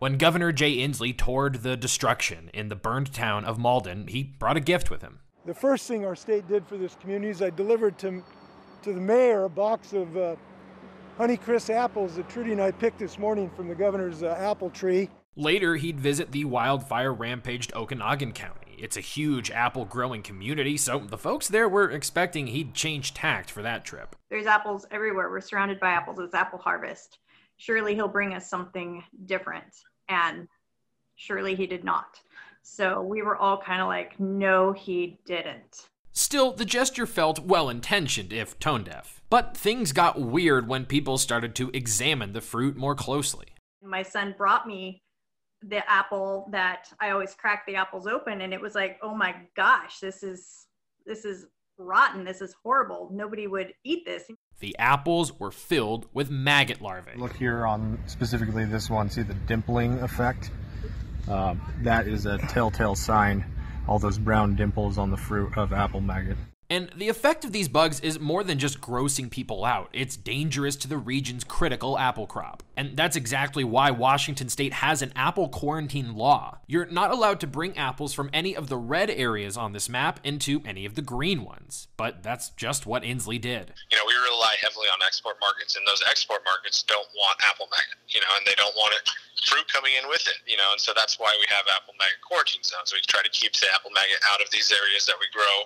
When Governor Jay Inslee toured the destruction in the burned town of Malden, he brought a gift with him. The first thing our state did for this community is I delivered to, to the mayor a box of uh, Honeycrisp apples that Trudi and I picked this morning from the governor's uh, apple tree. Later, he'd visit the wildfire rampaged Okanogan County. It's a huge apple growing community, so the folks there were expecting he'd change tact for that trip. There's apples everywhere. We're surrounded by apples. It's apple harvest. Surely he'll bring us something different. And surely he did not. So we were all kind of like, no, he didn't. Still, the gesture felt well intentioned, if tone deaf. But things got weird when people started to examine the fruit more closely. My son brought me the apple that I always crack the apples open, and it was like, oh my gosh, this is this is rotten. This is horrible. Nobody would eat this. The apples were filled with maggot larvae. Look here on specifically this one. See the dimpling effect? Uh, that is a telltale sign. All those brown dimples on the fruit of apple maggot. And the effect of these bugs is more than just grossing people out. It's dangerous to the region's critical apple crop. And that's exactly why Washington state has an apple quarantine law. You're not allowed to bring apples from any of the red areas on this map into any of the green ones. But that's just what Inslee did. You know, we rely heavily on export markets, and those export markets don't want apple maggot, you know, and they don't want it fruit coming in with it, you know, and so that's why we have apple maggot quarantine zones. We try to keep the apple maggot out of these areas that we grow,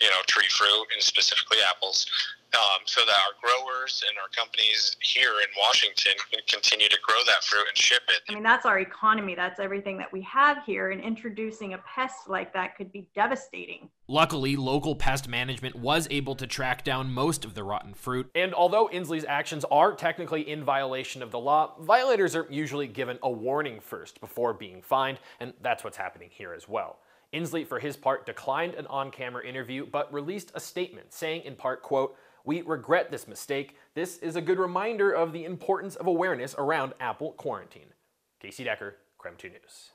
you know, tree fruit and specifically apples, um, so that our growers and our companies here in Washington can continue to grow that fruit and ship it. I mean, that's our economy. That's everything that we have here, and introducing a pest like that could be devastating. Luckily, local pest management was able to track down most of the rotten fruit, and although Inslee's actions are technically in violation of the law, violators are usually given a warning first before being fined, and that's what's happening here as well. Inslee, for his part, declined an on-camera interview, but released a statement saying in part, quote, we regret this mistake. This is a good reminder of the importance of awareness around Apple quarantine. Casey Decker, KREM 2 News.